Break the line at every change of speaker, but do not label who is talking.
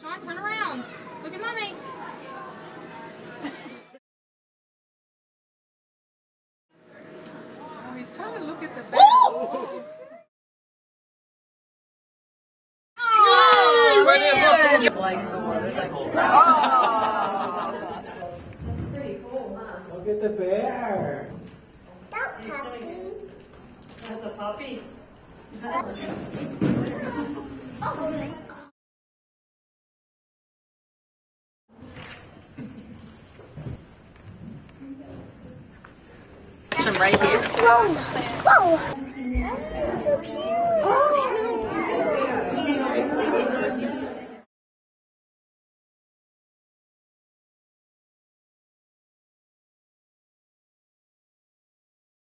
Sean, turn around. Look at mommy.
Oh, he's trying to look at the bear. Oh, oh.
Look at the bear. That puppy.
That's a puppy.
right here.
Whoa! Whoa! So cute!